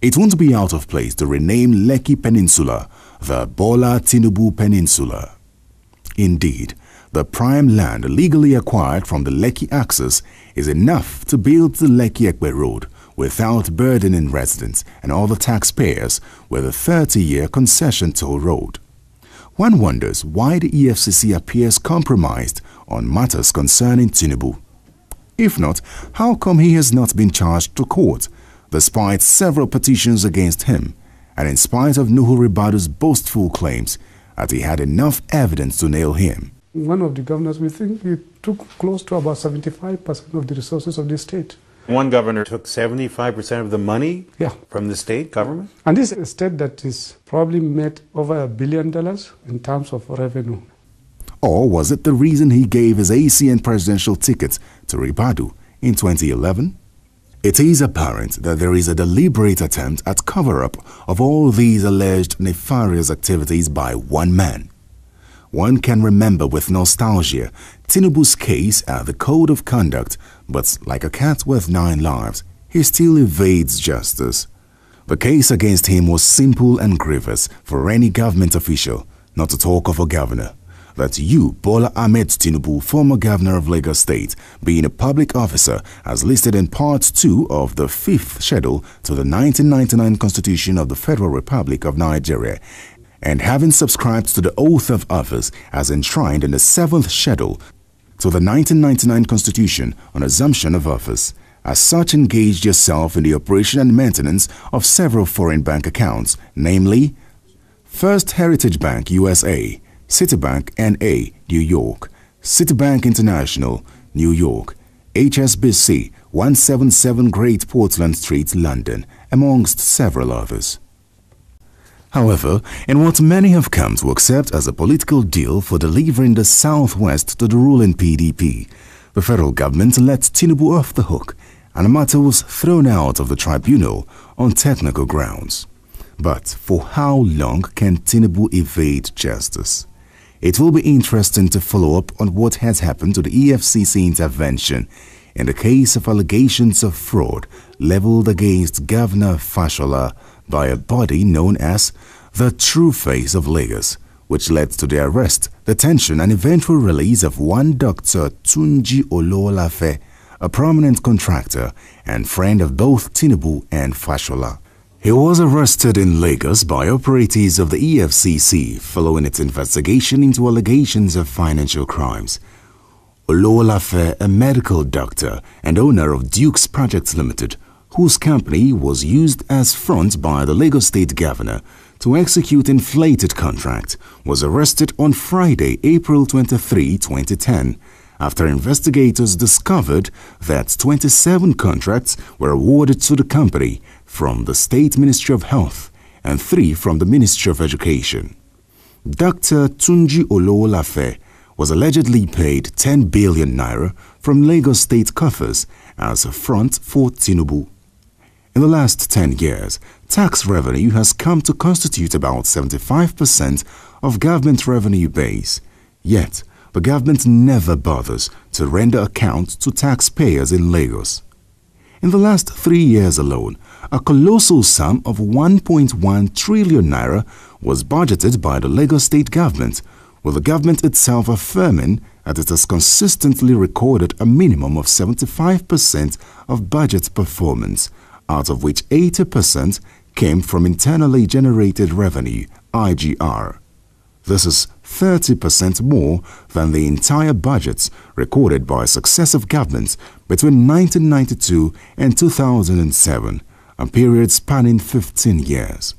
it won't be out of place to rename Lekki Peninsula the Bola Tinubu Peninsula. Indeed, the prime land legally acquired from the Lekki Axis is enough to build the Lekki Epe Road without burdening residents and all the taxpayers with a 30-year concession toll road. One wonders why the EFCC appears compromised on matters concerning Tinubu. If not, how come he has not been charged to court, despite several petitions against him, and in spite of Nuhu Ribadu's boastful claims that he had enough evidence to nail him? One of the governors, we think he took close to about 75% of the resources of the state. One governor took 75% of the money yeah. from the state government? And this is a state that is probably made over a billion dollars in terms of revenue. Or was it the reason he gave his ACN presidential ticket to Ribadu in 2011? It is apparent that there is a deliberate attempt at cover-up of all these alleged nefarious activities by one man. One can remember with nostalgia Tinubu's case at the Code of Conduct, but like a cat with nine lives, he still evades justice. The case against him was simple and grievous for any government official, not to talk of a governor that you, Bola Ahmed Tinubu, former governor of Lagos State, being a public officer, as listed in Part 2 of the 5th schedule to the 1999 Constitution of the Federal Republic of Nigeria, and having subscribed to the oath of office as enshrined in the 7th schedule to the 1999 Constitution on assumption of office, as such engaged yourself in the operation and maintenance of several foreign bank accounts, namely First Heritage Bank USA, Citibank NA, New York, Citibank International, New York, HSBC 177 Great Portland Street, London, amongst several others. However, in what many have come to accept as a political deal for delivering the Southwest to the ruling PDP, the federal government let Tinubu off the hook and the matter was thrown out of the tribunal on technical grounds. But for how long can Tinubu evade justice? It will be interesting to follow up on what has happened to the EFCC intervention in the case of allegations of fraud leveled against Governor Fashola by a body known as the True Face of Lagos, which led to the arrest, detention and eventual release of one Dr. Tunji Olowolafe, a prominent contractor and friend of both Tinubu and Fashola. He was arrested in Lagos by operatives of the EFCC following its investigation into allegations of financial crimes. Olowolafe, a medical doctor and owner of Duke's Projects Limited, whose company was used as front by the Lagos State Governor to execute inflated contract, was arrested on Friday, April 23, 2010 after investigators discovered that 27 contracts were awarded to the company from the State Ministry of Health and three from the Ministry of Education. Dr. Tunji Olowolafe was allegedly paid 10 billion naira from Lagos state coffers as a front for Tinubu. In the last 10 years, tax revenue has come to constitute about 75% of government revenue base. Yet, the government never bothers to render account to taxpayers in Lagos. In the last three years alone, a colossal sum of 1.1 trillion naira was budgeted by the Lagos state government, with the government itself affirming that it has consistently recorded a minimum of 75% of budget performance, out of which 80% came from internally generated revenue, IGR. This is 30% more than the entire budgets recorded by successive governments between 1992 and 2007, a period spanning 15 years.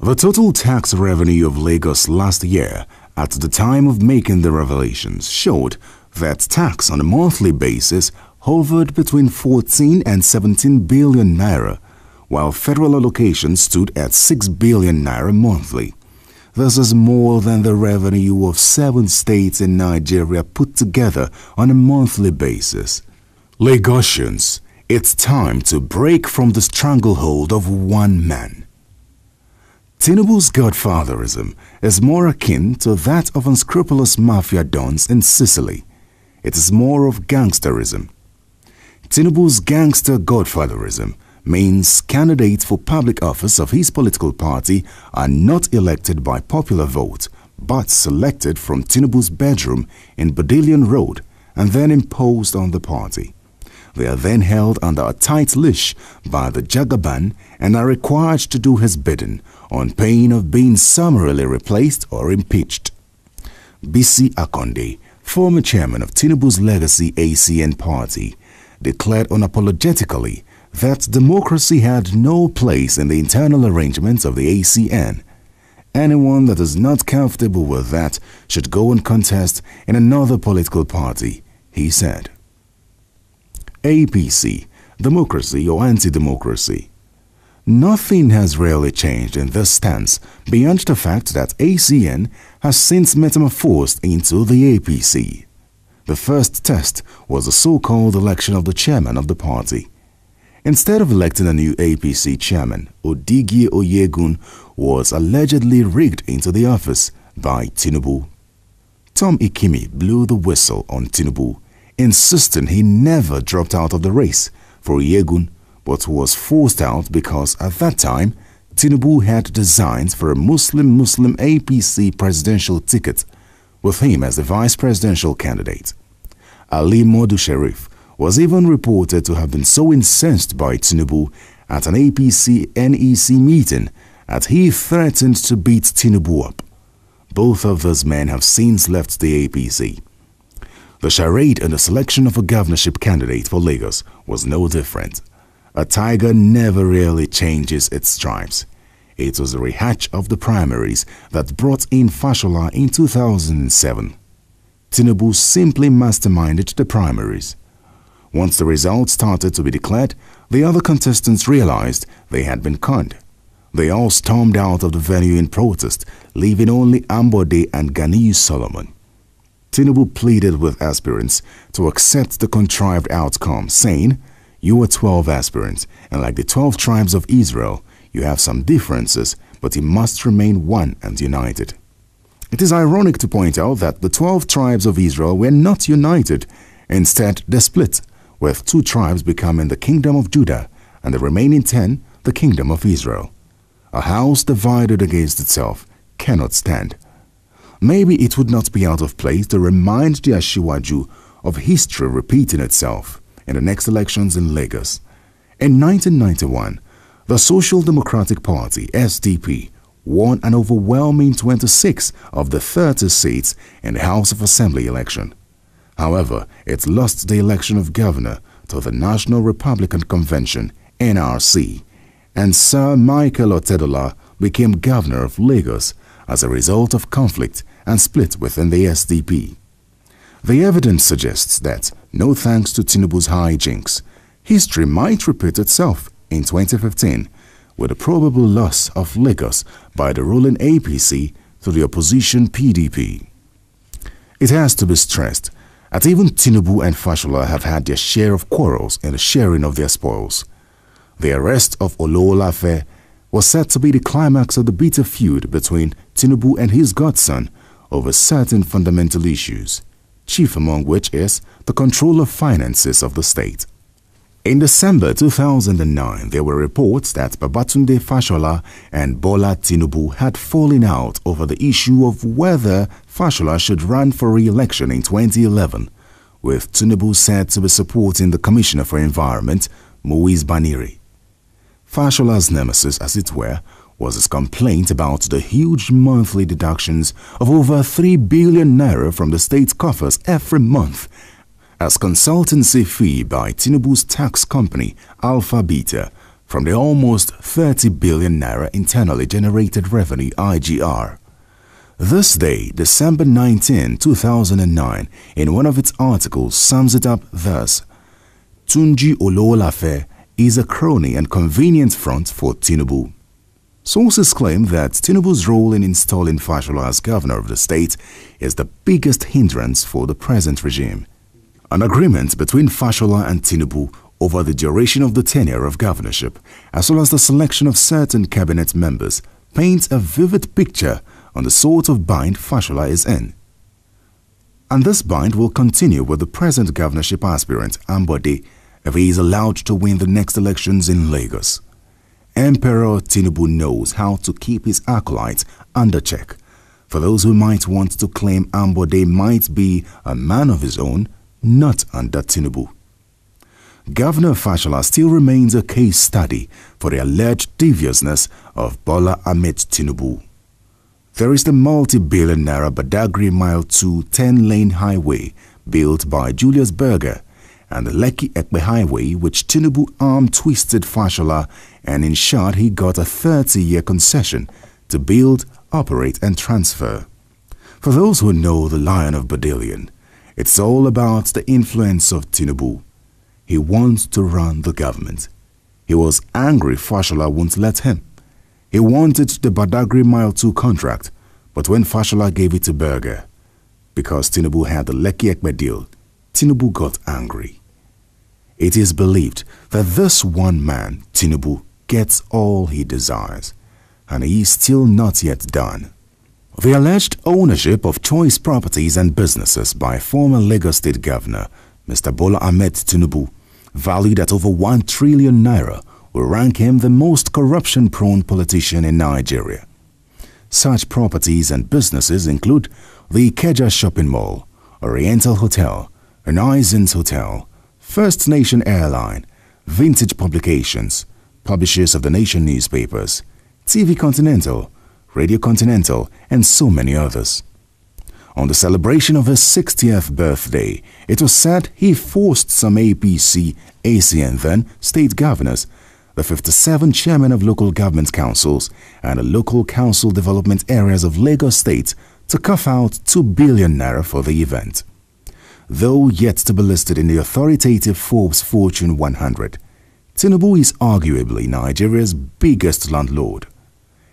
The total tax revenue of Lagos last year at the time of making the revelations showed that tax on a monthly basis hovered between 14 and 17 billion naira, while federal allocation stood at 6 billion naira monthly. This is more than the revenue of seven states in Nigeria put together on a monthly basis. Lagosians, it's time to break from the stranglehold of one man. Tinubu's godfatherism is more akin to that of unscrupulous mafia dons in Sicily. It is more of gangsterism. Tinubu's gangster godfatherism means candidates for public office of his political party are not elected by popular vote but selected from Tinubu's bedroom in Bourdillon Road and then imposed on the party. They are then held under a tight leash by the Jagaban and are required to do his bidding on pain of being summarily replaced or impeached. Bisi Akande, former chairman of Tinubu's legacy ACN party, declared unapologetically that democracy had no place in the internal arrangements of the ACN. Anyone that is not comfortable with that should go and contest in another political party, he said. APC, democracy or anti-democracy. Nothing has really changed in this stance beyond the fact that ACN has since metamorphosed into the APC. The first test was the so-called election of the chairman of the party. Instead of electing a new APC chairman, Odigie Oyegun was allegedly rigged into the office by Tinubu. Tom Ikimi blew the whistle on Tinubu, insisting he never dropped out of the race for Oyegun but was forced out because at that time, Tinubu had designs for a Muslim-Muslim APC presidential ticket, with him as the vice presidential candidate. Ali Modu Sheriff was even reported to have been so incensed by Tinubu at an APC NEC meeting that he threatened to beat Tinubu up. Both of those men have since left the APC. The charade in the selection of a governorship candidate for Lagos was no different. A tiger never really changes its stripes. It was the rehatch of the primaries that brought in Fashola in 2007. Tinubu simply masterminded the primaries. Once the results started to be declared, the other contestants realized they had been conned. They all stormed out of the venue in protest, leaving only Ambode and Ganiyu Solomon. Tinubu pleaded with aspirants to accept the contrived outcome, saying, you are 12 aspirants, and like the 12 tribes of Israel, you have some differences, but you must remain one and united. It is ironic to point out that the 12 tribes of Israel were not united. Instead, they split, with two tribes becoming the kingdom of Judah and the remaining 10 the kingdom of Israel. A house divided against itself cannot stand. Maybe it would not be out of place to remind the Ashiwaju of history repeating itself in the next elections in Lagos. In 1991, the Social Democratic Party, SDP, won an overwhelming 26 of the 30 seats in the House of Assembly election. However, it lost the election of governor to the National Republican Convention, NRC, and Sir Michael Otedola became governor of Lagos as a result of conflict and split within the SDP. The evidence suggests that, no thanks to Tinubu's hijinks, history might repeat itself in 2015 with a probable loss of Lagos by the ruling APC to the opposition PDP. It has to be stressed that even Tinubu and Fashola have had their share of quarrels in the sharing of their spoils. The arrest of Olowolafe was said to be the climax of the bitter feud between Tinubu and his godson over certain fundamental issues chief among which is the control of finances of the state. In December 2009, there were reports that Babatunde Fashola and Bola Tinubu had fallen out over the issue of whether Fashola should run for re-election in 2011, with Tinubu said to be supporting the Commissioner for Environment, Muiz Banire. Fashola's nemesis, as it were, was his complaint about the huge monthly deductions of over 3 billion naira from the state coffers every month as consultancy fee by Tinubu's tax company Alpha Beta from the almost 30 billion naira internally generated revenue IGR. This day, December 19, 2009, in one of its articles sums it up thus Tunji Olowolafe is a crony and convenient front for Tinubu. Sources claim that Tinubu's role in installing Fashola as governor of the state is the biggest hindrance for the present regime. An agreement between Fashola and Tinubu over the duration of the tenure of governorship, as well as the selection of certain cabinet members, paints a vivid picture on the sort of bind Fashola is in. And this bind will continue with the present governorship aspirant Ambode, if he is allowed to win the next elections in Lagos. Emperor Tinubu knows how to keep his acolytes under check. For those who might want to claim Ambode might be a man of his own, not under Tinubu. Governor Fashola still remains a case study for the alleged deviousness of Bola Ahmed Tinubu. There is the multi-billion naira Badagry Mile 2 10-lane highway built by Julius Berger and the Lekki Epe Highway which Tinubu arm twisted Fashola and in short he got a 30-year concession to build, operate and transfer. For those who know the Lion of Bourdillon, it's all about the influence of Tinubu. He wants to run the government. He was angry Fashola won't let him. He wanted the Badagry Mile 2 contract, but when Fashola gave it to Berger, because Tinubu had the Lekki Epe deal, Tinubu got angry. It is believed that this one man, Tinubu, gets all he desires, and he is still not yet done. The alleged ownership of choice properties and businesses by former Lagos State Governor Mr. Bola Ahmed Tinubu, valued at over 1 trillion naira, will rank him the most corruption-prone politician in Nigeria. Such properties and businesses include the Keja Shopping Mall, Oriental Hotel, Renaissance Hotel, First Nation Airline, Vintage Publications, publishers of the Nation newspapers, TV Continental, Radio Continental, and so many others. On the celebration of his 60th birthday, it was said he forced some APC, AC and then state governors, the 57 chairmen of local government councils and the local council development areas of Lagos State to cough out 2 billion naira for the event. Though yet to be listed in the authoritative Forbes Fortune 100, Tinubu is arguably Nigeria's biggest landlord.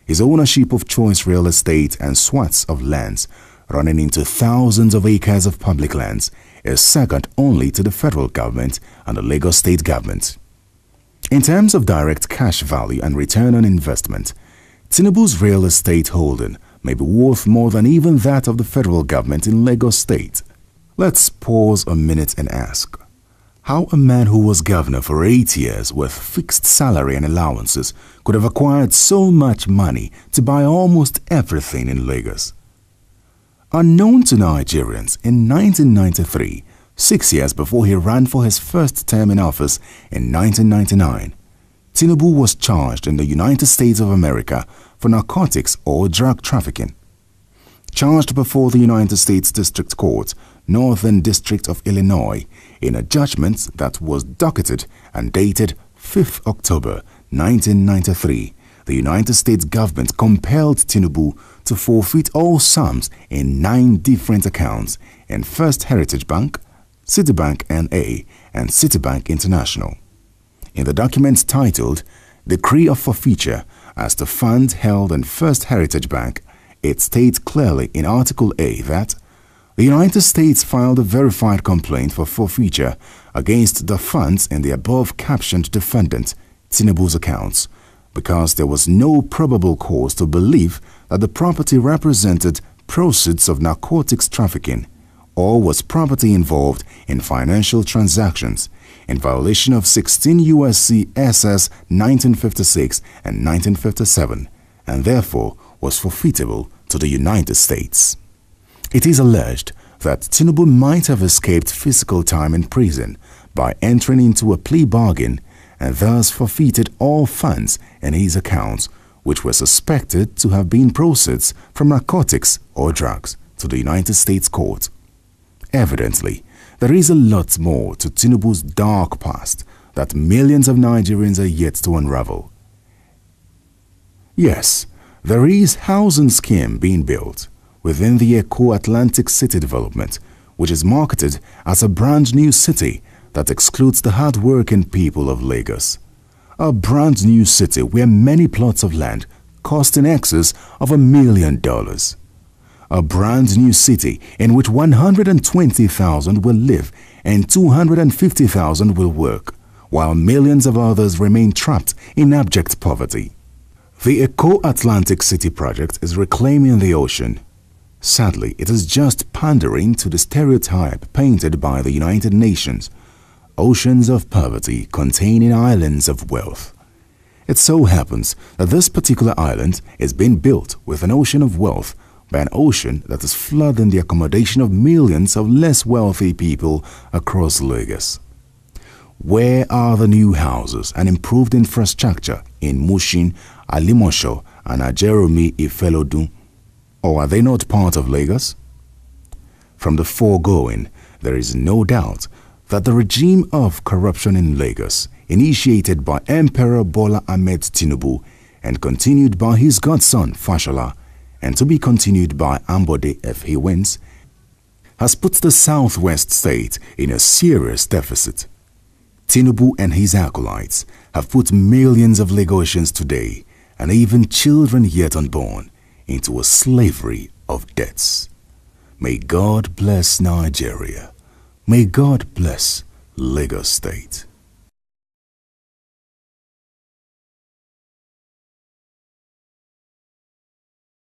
His ownership of choice real estate and swaths of lands running into thousands of acres of public lands is second only to the federal government and the Lagos state government. In terms of direct cash value and return on investment, Tinubu's real estate holding may be worth more than even that of the federal government in Lagos state. Let's pause a minute and ask, how a man who was governor for eight years with fixed salary and allowances could have acquired so much money to buy almost everything in Lagos. Unknown to Nigerians, in 1993, six years before he ran for his first term in office in 1999, Tinubu was charged in the United States of America for narcotics or drug trafficking. Charged before the United States District Court, Northern District of Illinois, in a judgment that was docketed and dated 5th October 1993, the United States government compelled Tinubu to forfeit all sums in nine different accounts in First Heritage Bank, Citibank NA, and Citibank International. In the document titled Decree of Forfeiture as to funds held in First Heritage Bank, it states clearly in Article A that the United States filed a verified complaint for forfeiture against the funds in the above captioned defendant, Tinubu's accounts, because there was no probable cause to believe that the property represented proceeds of narcotics trafficking or was property involved in financial transactions in violation of 16 U.S.C. SS 1956 and 1957 and therefore was forfeitable to the United States. It is alleged that Tinubu might have escaped physical time in prison by entering into a plea bargain and thus forfeited all funds in his accounts which were suspected to have been proceeds from narcotics or drugs to the United States court. Evidently, there is a lot more to Tinubu's dark past that millions of Nigerians are yet to unravel. Yes, there is housing scheme being built within the Eco Atlantic City development, which is marketed as a brand new city that excludes the hard-working people of Lagos. A brand new city where many plots of land cost in excess of a million dollars. A brand new city in which 120,000 will live and 250,000 will work, while millions of others remain trapped in abject poverty. The Eco Atlantic City project is reclaiming the ocean Sadly, it is just pandering to the stereotype painted by the United Nations. oceans of poverty containing islands of wealth. It so happens that this particular island is being built with an ocean of wealth by an ocean that is flooding the accommodation of millions of less wealthy people across Lagos. Where are the new houses and improved infrastructure in Mushin, Alimosho, and Ajeromi Ifelodun? Or are they not part of Lagos? From the foregoing, there is no doubt that the regime of corruption in Lagos, initiated by Emperor Bola Ahmed Tinubu and continued by his godson Fashola, and to be continued by Ambode if he wins, has put the southwest state in a serious deficit. Tinubu and his acolytes have put millions of Lagosians today, and even children yet unborn, into a slavery of debts. May God bless Nigeria. May God bless Lagos State.